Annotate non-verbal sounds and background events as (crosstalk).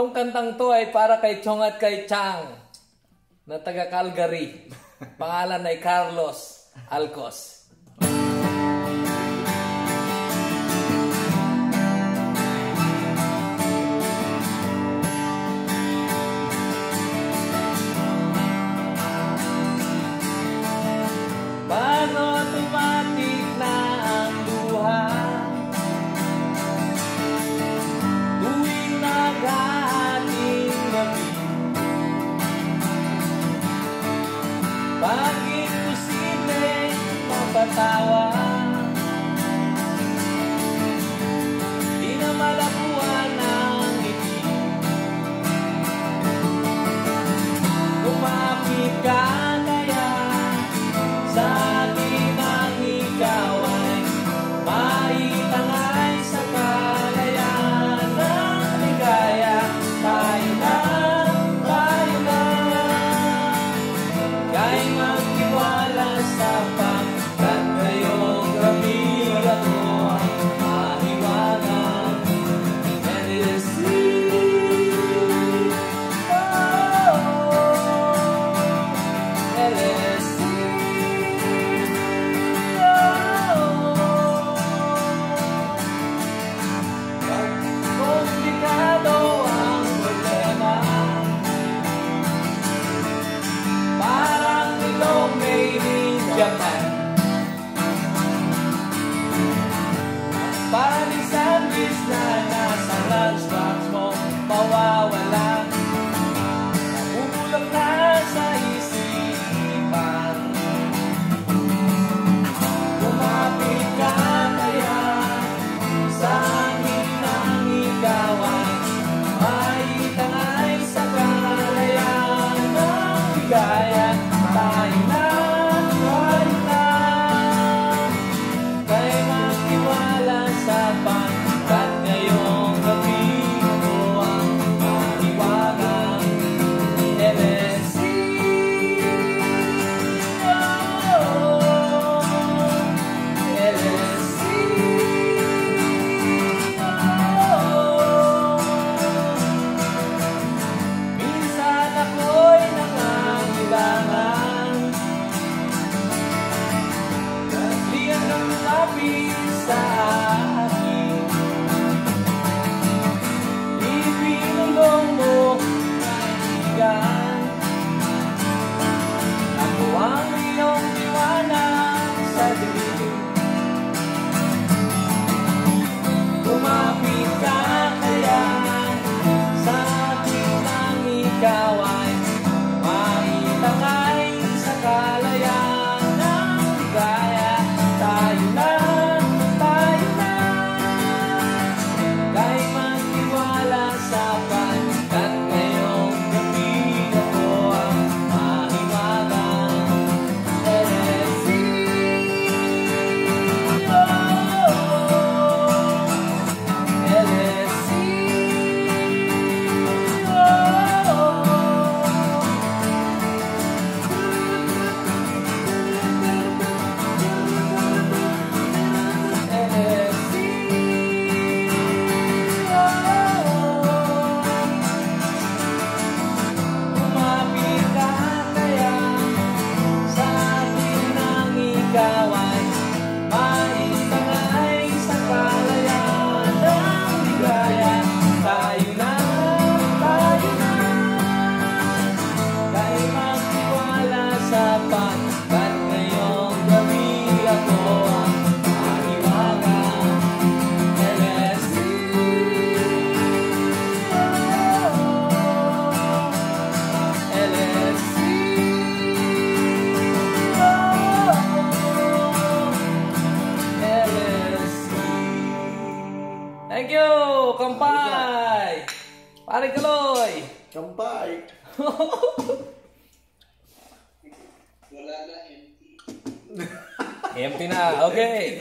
Tong kantang to ay para kay Chong at kay Chang na taga Calgary. (laughs) Pangalan ay Carlos Alcos. Kampay! Pare Kaloy! Kampay! Wala na, empty. empty na, okay.